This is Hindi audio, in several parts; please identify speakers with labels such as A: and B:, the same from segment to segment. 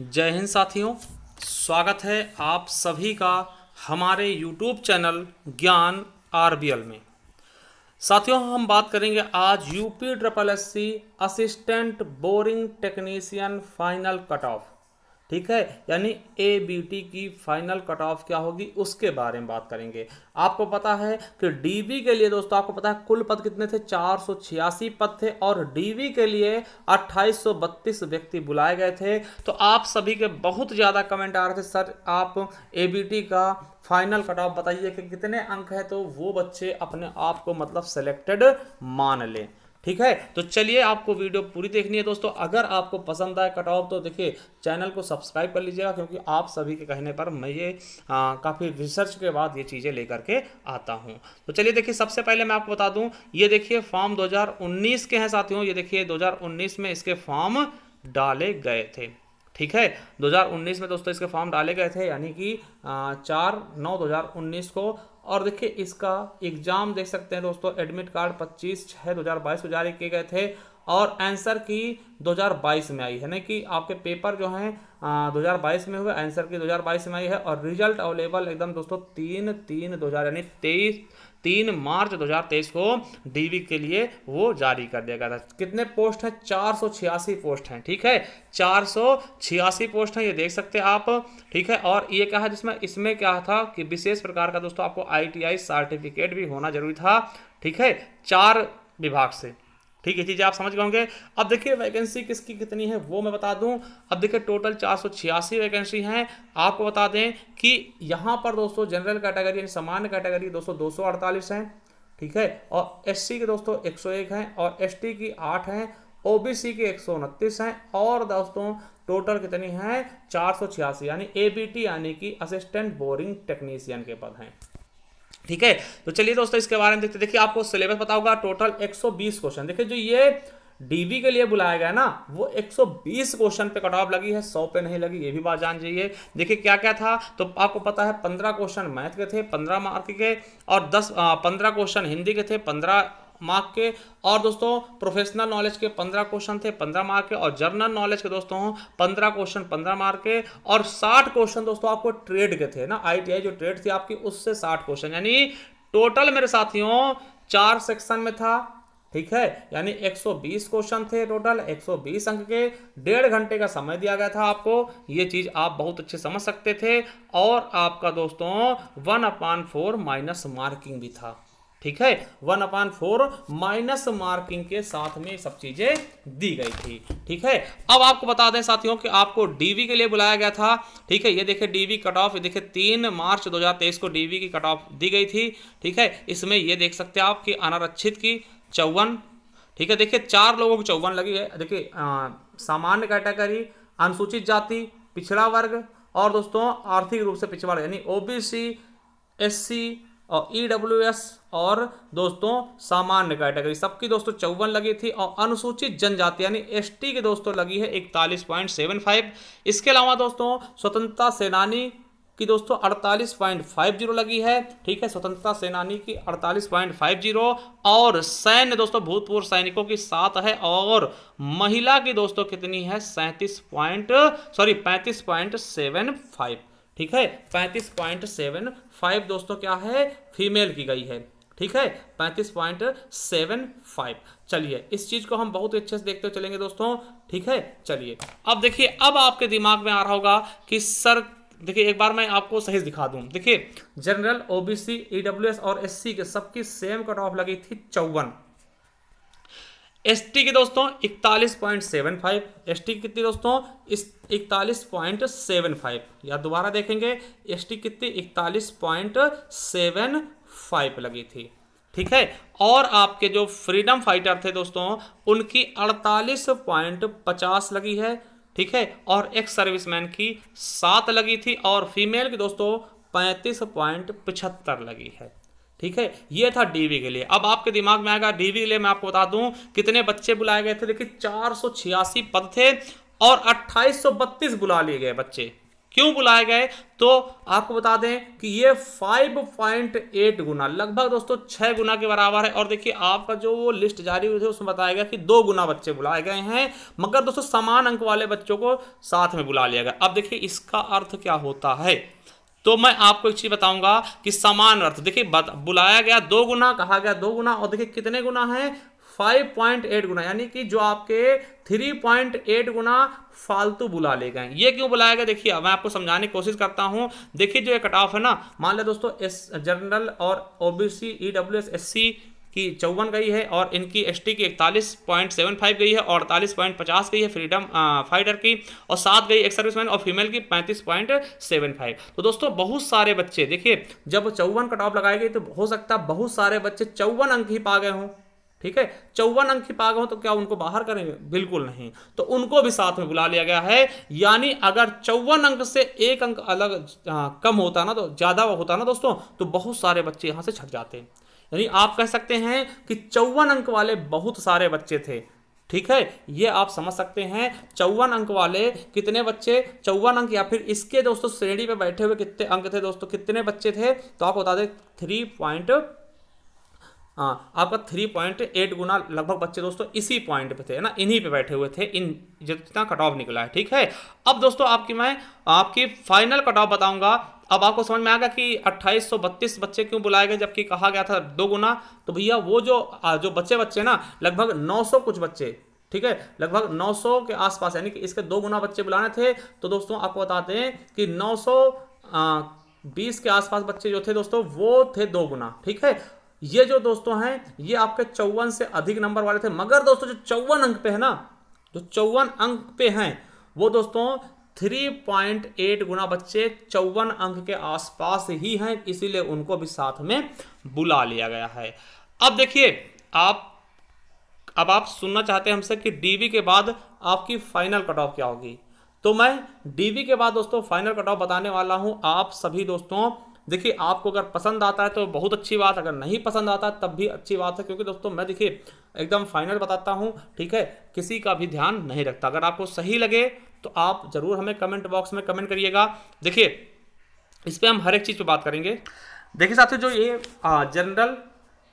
A: जय हिंद साथियों, स्वागत है आप सभी का हमारे YouTube चैनल ज्ञान आरबीएल में। साथियों, हम बात करेंगे आज UP triple S C assistant boring technician final cut off ठीक है? यानी ए बी टी की फाइनल कट ऑफ़ क्या होगी? उसके बारे में बात करेंगे। आपको पता है कि डीवी के लिए दोस्तों, आपको पता है कुल पद कितने थे? चार सौ छियासी पद थे और डीवी के लिए अट्ठाईस सौ बत्तीस व्यक्ति बुलाए गए थे। तो आप सभी के बहुत ज़्यादा कमेंट आ रहे थे। सर, आप ए बी टी का फाइनल कट ऑफ़ बताइए कि कितने अंक है? तो वो बच्चे अपने आप को मतलब सेलेक्टेड मान लें। ठीक है? तो चलिए आपको वीडियो पूरी देखनी है दोस्तों। अगर आपको पसंद आए कट ऑफ़ तो देखिए, चैनल को सब्सक्राइब कर लीजिएगा, क्योंकि आप सभी के कहने पर मैं ये काफ़ी रिसर्च के बाद ये चीज़ें लेकर के आता हूँ। तो चलिए देखिए, सबसे पहले मैं आपको बता दूँ, ये देखिए, फॉर्म 2019 के हैं साथियों। ये देखिए 2019 में इसके फॉर्म डाले गए थे। ठीक है? 2019 में दोस्तों इसके फॉर्म डाले गए थे, यानी कि चार नौ दो को और देखिए इसका एग्ज़ाम देख सकते हैं दोस्तों एडमिट कार्ड 25 छः दो हज़ार बाईस को जारी किए गए थे और आंसर की 2022 में आई है ना कि आपके पेपर जो हैं 2022 में हुए आंसर की 2022 में आई है और रिज़ल्ट अवेलेबल एकदम दोस्तों तीन तीन दो यानी तेईस तीन मार्च 2023 को डीवी के लिए वो जारी कर दिया गया था। कितने पोस्ट हैं? चार सौ छियासी पोस्ट हैं, ठीक है? चार सौ छियासी पोस्ट हैं, ये देख सकते हैं आप, ठीक है? और ये क्या है जिसमें, इसमें क्या था कि विशेष प्रकार का दोस्तों आपको आईटीआई सर्टिफिकेट भी होना ज़रूरी था, ठीक है? चार विभाग से। ठीक है चीज़ें आप समझ गए होंगे। अब देखिए वैकेंसी किसकी कितनी है, वो मैं बता दूँ। अब देखिए टोटल चार सौ छियासी वैकेंसी हैं। आपको बता दें कि यहाँ पर दोस्तों जनरल कैटेगरी यानी सामान्य कैटेगरी दोस्तों, दो हैं, ठीक है? और एससी के दोस्तों 101 हैं और एसटी की आठ हैं के एक सौ उनतीस हैं और दोस्तों टोटल कितनी हैं? चार यानी एबीटी यानी कि असिस्टेंट बोरिंग टेक्नीशियन के पद हैं। ठीक है? तो चलिए दोस्तों, इसके बारे में देखते देखिए, आपको सिलेबस पता होगा टोटल 120 क्वेश्चन देखिए, जो ये डीबी के लिए बुलाया गया ना, वो 120 क्वेश्चन पे कट ऑफ़ लगी है 100 पे नहीं लगी, ये भी बात जान जाइए। देखिए क्या क्या था? तो आपको पता है 15 क्वेश्चन मैथ के थे 15 मार्क के, और 10 15 क्वेश्चन हिंदी के थे 15 मार्क के। और दोस्तों प्रोफेशनल नॉलेज के पंद्रह क्वेश्चन थे, पंद्रह मार्क के। और जर्नल नॉलेज के दोस्तों, पंद्रह क्वेश्चन पंद्रह मार्क के। और साठ क्वेश्चन दोस्तों, आपको ट्रेड के थे ना। आईटीआई जो ट्रेड थी आपकी, उससे साठ क्वेश्चन यानी टोटल मेरे साथियों, चार सेक्शन में था। ठीक है? यानी 120 क्वेश्चन थे टोटल 120 अंक के। डेढ़ घंटे का समय दिया गया था आपको। ये चीज़ आप बहुत अच्छे समझ सकते थे। और आपका दोस्तों one upon four minus marking भी था। ठीक है? One upon four minus marking के साथ में सब चीज़ें दी गई थी। ठीक है? अब आपको बता दें साथियों कि आपको डीवी के लिए बुलाया गया था। ठीक है? ये देखिए डीवी कट ऑफ़ देखिए तीन मार्च 2023 को डीवी की कट ऑफ़ दी गई थी। ठीक है? इसमें ये देख सकते हैं आप कि अनारक्षित की चौवन। ठीक है? देखिए, चार लोगों की चौवन लगी है। देखिए सामान्य कैटेगरी अनुसूचित जाति, पिछड़ा वर्ग और दोस्तों आर्थिक रूप से पिछड़ा यानी ओबीसी एससी और ई डब्ल्यू एस और दोस्तों सामान्य कैटेगरी सबकी दोस्तों चौवन लगी थी और अनुसूचित जनजाति यानी एसटी के दोस्तों लगी है इकतालीस पॉइंट सेवन फाइव। इसके अलावा दोस्तों स्वतंत्रता सेनानी की दोस्तों अड़तालीस पॉइंट फाइव ज़ीरो लगी है, ठीक है? स्वतंत्रता सेनानी की अड़तालीस पॉइंट फाइव ज़ीरो और सैन्य दोस्तों भूतपूर्व सैनिकों की सात है और महिला की दोस्तों कितनी है? सैंतीस पॉइंट, सॉरी, पैंतीस पॉइंट सेवन फाइव। ठीक है? पैंतीस पॉइंट सेवन फाइव दोस्तों क्या है? फीमेल की गई है। ठीक है? पैंतीस पॉइंट सेवन फाइव। चलिए, इस चीज़ को हम बहुत अच्छे से देखते चलेंगे दोस्तों। ठीक है? चलिए, अब देखिए, अब आपके दिमाग में आ रहा होगा कि सर, देखिए, एक बार मैं आपको सही दिखा दूँ। देखिए, जनरल ओबीसी ईडब्ल्यूएस और एससी के सबकी सेम कट ऑफ़ लगी थी चौवन। एस टी की दोस्तों, इकतालीस point seven five. S T कितनी दोस्तों? इस इकतालीस पॉइंट सेवन फाइव। या दोबारा देखेंगे एस टी कितनी? इकतालीस पॉइंट सेवन फाइव लगी थी। ठीक है? और आपके जो फ्रीडम फाइटर थे दोस्तों, उनकी अड़तालीस पॉइंट पचास लगी है। ठीक है? और एक सर्विसमैन की सात लगी थी। और फीमेल की दोस्तों, पैंतीस पॉइंट पिछहत्तर लगी है। ठीक है? ये था डीवी के लिए। अब आपके दिमाग में आएगा डीवी के लिए मैं आपको बता दूँ, कितने बच्चे बुलाए गए थे? देखिए, चार सौ छियासी पद थे और अट्ठाईस बुला लिए गए बच्चे। क्यों बुलाए गए? तो आपको बता दें कि ये 5.8 गुना, लगभग दोस्तों छह गुना के बराबर है। और देखिए, आपका जो वो लिस्ट जारी हुई थी, उसमें बताया गया कि दो गुना बच्चे बुलाए गए हैं, मगर दोस्तों समान अंक वाले बच्चों को साथ में बुला लिया गया। अब देखिए, इसका अर्थ क्या होता है? तो मैं आपको एक चीज़ बताऊँगा कि समान अर्थ। देखिए बुलाया गया दो गुना, कहा गया दो गुना, और देखिए कितने गुना है? 5.8 गुना, यानी कि जो आपके 3.8 गुना फालतू बुला ले गए। ये क्यों बुलाया गया? देखिए मैं आपको समझाने की कोशिश करता हूँ। देखिए, जो ये कट ऑफ़ है ना, मान लिया दोस्तों एस जनरल और ओबीसी ईडब्ल्यूएस एस सी की चौवन गई है और इनकी एसटी की इकतालीस पॉइंट सेवन फाइव गई है और अड़तालीस पॉइंट पचास गई है फ्रीडम फाइटर की और सात गई एक सर्विसमैन और फीमेल की पैंतीस पॉइंट सेवन फाइव। तो दोस्तों, बहुत सारे बच्चे, देखिए, जब चौवन कट ऑफ़ लगाई गई तो हो सकता है बहुत सारे बच्चे चौवन अंक ही पा गए हों, ठीक है? चौवन अंक ही पा गए हो तो क्या उनको बाहर करेंगे? बिल्कुल नहीं। तो उनको भी साथ में बुला लिया गया है। यानी अगर चौवन अंक से एक अंक अलग कम होता ना तो ज़्यादा होता ना दोस्तों तो बहुत सारे बच्चे यहाँ से छट जाते यानी आप कह सकते हैं कि चौवन अंक वाले बहुत सारे बच्चे थे। ठीक है? ये आप समझ सकते हैं, चौवन अंक वाले कितने बच्चे? चौवन अंक या फिर इसके दोस्तों श्रेणी पे बैठे हुए कितने अंक थे दोस्तों? कितने बच्चे थे? तो आप बता दें थ्री पॉइंट हाँ आपका थ्री पॉइंट एट गुना लगभग बच्चे दोस्तों इसी पॉइंट पे थे ना? इन्हीं पे बैठे हुए थे, इन जितना कट ऑफ़ निकला है, ठीक है? अब दोस्तों आपकी मैं, आपकी फाइनल कट ऑफ़ बताऊँगा। अब आपको समझ में आएगा कि अट्ठाईस बच्चे क्यों बुलाए गए, जबकि कहा गया था दो गुना। तो भैया वो जो जो बच्चे बच्चे ना, लगभग 900 कुछ बच्चे, ठीक है? लगभग 900 के आसपास, यानी कि इसके दो गुना बच्चे बुलाने थे। तो दोस्तों आपको बताते हैं कि 920 के आसपास बच्चे जो थे दोस्तों, वो थे दो गुना, ठीक है? ये जो दोस्तों हैं, ये आपके चौवन से अधिक नंबर वाले थे। मगर दोस्तों, जो चौवन अंक पे है ना, जो चौवन अंक पे हैं, वो दोस्तों 3.8 गुना बच्चे चौवन अंक के आसपास ही हैं, इसीलिए उनको भी साथ में बुला लिया गया है। अब देखिए, आप, अब आप सुनना चाहते हैं हमसे कि डीवी के बाद आपकी फाइनल कट ऑफ़ क्या होगी। तो मैं डीवी के बाद दोस्तों फाइनल कट ऑफ़ बताने वाला हूँ। आप सभी दोस्तों देखिए, आपको अगर पसंद आता है तो बहुत अच्छी बात, अगर नहीं पसंद आता तब भी अच्छी बात है, क्योंकि दोस्तों मैं देखिए, एकदम फाइनल बताता हूँ, ठीक है? किसी का भी ध्यान नहीं रखता। अगर आपको सही लगे तो आप ज़रूर हमें कमेंट बॉक्स में कमेंट करिएगा। देखिए, इस पर हम हर एक चीज़ पर बात करेंगे। देखिए साथियों, जो ये general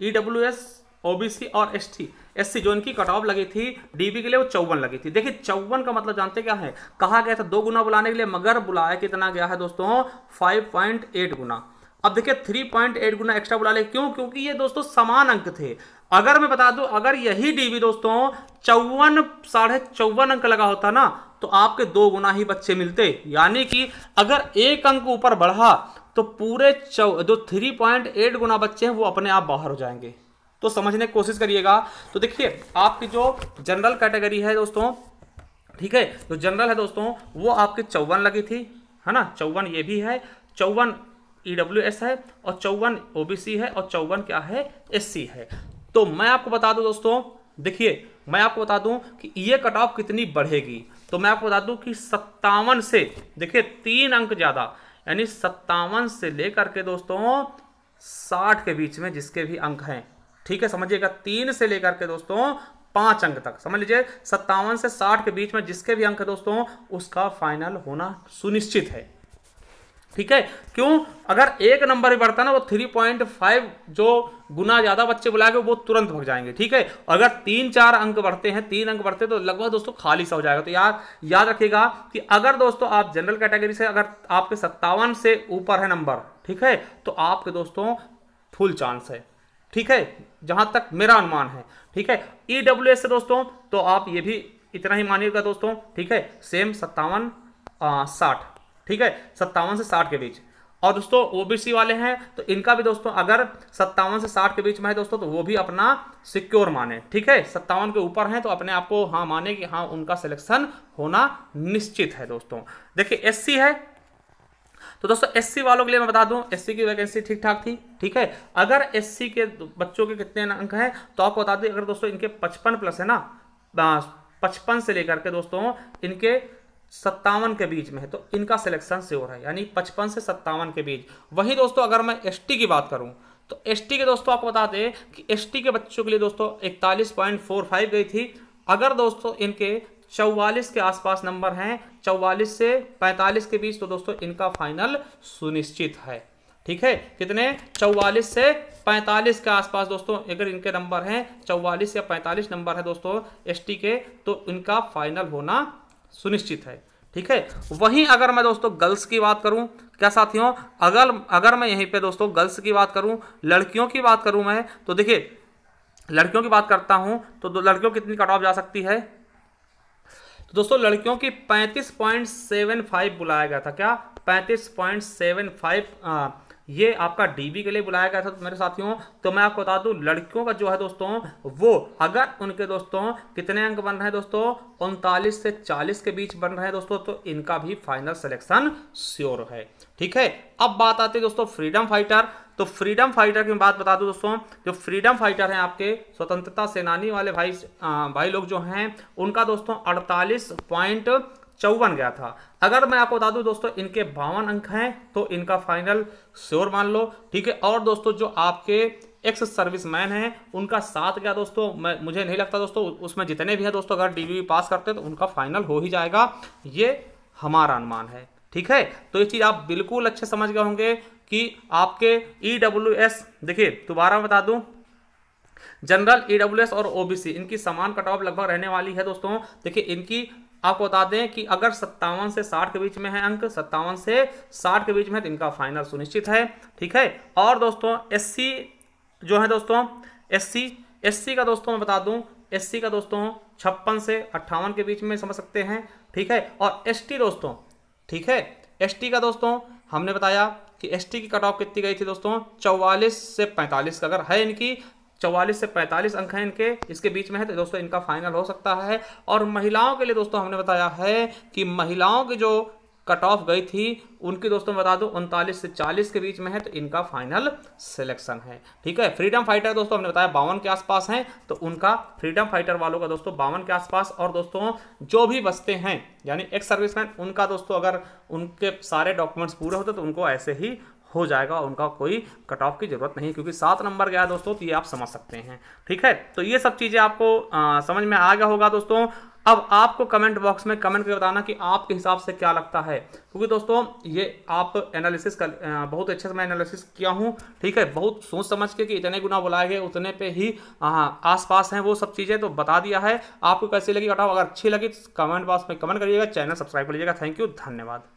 A: E W S OBC और एसटी एससी जो इनकी कट ऑफ़ लगी थी डीबी के लिए वो चौवन लगी थी। देखिए, चौवन का मतलब जानते क्या है? कहा गया था दो गुना बुलाने के लिए, मगर बुलाया कितना गया है दोस्तों? फाइव पॉइंट एट गुना। अब देखिए थ्री पॉइंट एट गुना एक्स्ट्रा बुला ले। क्यों? क्योंकि ये दोस्तों समान अंक थे। अगर मैं बता दूँ, अगर यही डीबी दोस्तों चौवन, साढ़े चौवन अंक लगा होता ना तो आपके दो गुना ही बच्चे मिलते। यानी कि अगर एक अंक ऊपर बढ़ा तो पूरे जो थ्री पॉइंट एट गुना बच्चे हैं, वो अपने आप बाहर हो जाएँगे। तो समझने की कोशिश करिएगा। तो देखिए, आपकी जो जनरल कैटेगरी है दोस्तों, ठीक है, जो जनरल है दोस्तों, वो आपके चौवन लगी थी, है ना? चौवन ये भी है, चौवन ई है, और चौवन ओबीसी है, और चौवन क्या है? एस सी है। तो मैं आपको बता दूँ दोस्तों, देखिए, मैं आपको बता दूँ कि ये कट ऑफ़ कितनी बढ़ेगी। तो मैं आपको बता दूँ कि सत्तावन से, देखिए, तीन अंक ज़्यादा, यानी सत्तावन से लेकर के दोस्तों, साठ के बीच में जिसके भी अंक हैं ठीक है, समझिएगा, तीन से लेकर के दोस्तों पाँच अंक तक। समझ लीजिए, सत्तावन से साठ के बीच में जिसके भी अंक है दोस्तों, उसका फाइनल होना सुनिश्चित है। ठीक है, क्यों? अगर एक नंबर भी बढ़ता ना, वो थ्री पॉइंट फाइव जो गुना ज़्यादा बच्चे बुलाएँगे, वो तुरंत भग जाएँगे। ठीक है, अगर तीन चार अंक बढ़ते हैं, तीन अंक बढ़ते तो लगभग दोस्तों खाली सा हो जाएगा। तो यार, याद रखिएगा कि अगर दोस्तों आप जनरल कैटेगरी से, अगर आपके सत्तावन से ऊपर है नंबर ठीक है तो आपके दोस्तों फुल चांस है। ठीक है? जहाँ तक मेरा अनुमान है, ठीक है? ई डब्ल्यू एस दोस्तों तो आप ये भी इतना ही मानिएगा दोस्तों, ठीक है? सेम सत्तावन साठ, ठीक है? सत्तावन से साठ के बीच। और दोस्तों ओबीसी वाले हैं तो इनका भी दोस्तों, अगर सत्तावन से साठ के बीच में है दोस्तों तो वो भी अपना सिक्योर माने, ठीक है? सत्तावन के ऊपर हैं तो अपने आप को हाँ माने कि हाँ उनका सिलेक्शन होना निश्चित है दोस्तों। देखिए एससी है तो दोस्तों एससी वालों के लिए मैं बता दूँ एससी की वैकेंसी ठीक ठाक थी, ठीक है? अगर एससी के बच्चों के कितने अंक हैं तो आपको बता दें, अगर दोस्तों इनके पचपन प्लस है ना पचपन से लेकर के दोस्तों, इनके सत्तावन के बीच में है तो इनका सिलेक्शन से हो रहा है यानी पचपन से सत्तावन के बीच। वही दोस्तों, अगर मैं एसटी की बात करूँ तो एसटी के दोस्तों, आपको बता दें कि एसटी के बच्चों के लिए दोस्तों, इकतालीस पॉइंट फोर फाइव गई थी। अगर दोस्तों, इनके चौवालीस के आसपास नंबर हैं। चौवालीस से पैंतालीस के बीच तो दोस्तों इनका फाइनल सुनिश्चित है। ठीक है? कितने? चौवालीस से पैंतालीस के आसपास दोस्तों अगर इनके नंबर हैं, चौवालीस या पैंतालीस नंबर है दोस्तों एसटी के तो इनका फाइनल होना सुनिश्चित है। ठीक है? वहीं अगर मैं दोस्तों गर्ल्स की बात करूँ, क्या साथियों, अगर अगर मैं यहीं पे दोस्तों गर्ल्स की बात करूँ, लड़कियों की बात करूँ मैं तो देखिए, लड़कियों की बात करता हूँ तो लड़कियों कितनी कट ऑफ़ जा सकती है? दोस्तों, लड़कियों की 35.75 बुलाया गया था। क्या 35.75 ये आपका डीबी के लिए बुलाया गया था तो मेरे साथियों। तो मैं आपको बता दूँ, लड़कियों का जो है दोस्तों, वो अगर उनके दोस्तों कितने अंक बन रहे हैं दोस्तों? उनतालीस से चालीस के बीच बन रहे हैं दोस्तों तो इनका भी फाइनल सिलेक्शन श्योर है। ठीक है? अब बात आती है दोस्तों फ्रीडम फाइटर तो फ्रीडम फाइटर की बात बता दूँ दोस्तों जो फ्रीडम फाइटर हैं आपके स्वतंत्रता सेनानी वाले भाई आ, भाई लोग जो हैं उनका दोस्तों अड़तालीस पॉइंट चौवन गया था। अगर मैं आपको बता दूँ दोस्तों इनके बावन अंक हैं तो इनका फाइनल श्योर मान लो ठीक है? और दोस्तों जो आपके एक्स सर्विस मैन हैं उनका साथ गया दोस्तों। मैं मुझे नहीं लगता दोस्तों उसमें जितने भी हैं दोस्तों अगर डी पास करते तो उनका फाइनल हो ही जाएगा। ये हमारा अनुमान है। ठीक है? तो ये चीज़ आप बिल्कुल अच्छे समझ गए होंगे कि आपके ई डब्ल्यू एस देखिए, दोबारा बता दूँ। जनरल ई डब्ल्यू एस और ओबीसी इनकी समान कट ऑफ़ लगभग रहने वाली है दोस्तों। देखिए, इनकी आपको बता दें कि अगर सत्तावन से साठ के बीच में है अंक, सत्तावन से साठ के बीच में है तो इनका फाइनल सुनिश्चित है। ठीक है? और दोस्तों एससी जो है दोस्तों एस सी का दोस्तों मैं बता दूँ एससी का दोस्तों छप्पन से अट्ठावन के बीच में समझ सकते हैं। ठीक है? और एसटी दोस्तों ठीक है? एसटी का दोस्तों, हमने बताया कि एसटी की कट ऑफ़ कितनी गई थी दोस्तों? चौवालीस से पैंतालीस का। अगर है इनकी, चौवालीस से पैंतालीस अंक है इनके, इसके बीच में है तो दोस्तों इनका फाइनल हो सकता है। और महिलाओं के लिए दोस्तों हमने बताया है कि महिलाओं की जो कट ऑफ़ गई थी। उनकी दोस्तों बता दूँ उनतालीस से चालीस के बीच में है तो इनका फाइनल सिलेक्शन है। ठीक है फ्रीडम फाइटर दोस्तों हमने बताया बावन के आसपास हैं तो उनका फ्रीडम फाइटर वालों का दोस्तों बावन के आसपास। और दोस्तों जो भी बचते हैं यानी एक्स सर्विसमैन उनका दोस्तों अगर उनके सारे डॉक्यूमेंट्स पूरे होते तो उनको ऐसे ही हो जाएगा उनका कोई कट ऑफ़ की ज़रूरत नहीं क्योंकि सात नंबर गया दोस्तों तो ये आप समझ सकते हैं। ठीक है तो ये सब चीज़ें आपको आ, समझ में आ गया होगा दोस्तों। अब आपको कमेंट बॉक्स में कमेंट करके बताना कि आपके हिसाब से क्या लगता है। क्योंकि दोस्तों, ये आप एनालिसिस कर बहुत अच्छे से मैं एनालिसिस किया हूँ, ठीक है? बहुत सोच समझ के कि इतने गुना बुलाए गए, उतने पे ही आस पास हैं वो सब चीज़ें तो बता दिया है। आपको कैसी लगी? कटाव अगर अच्छी लगी तो कमेंट बॉक्स में कमेंट करिएगा चैनल सब्सक्राइब कर लीजिएगा। थैंक यू धन्यवाद।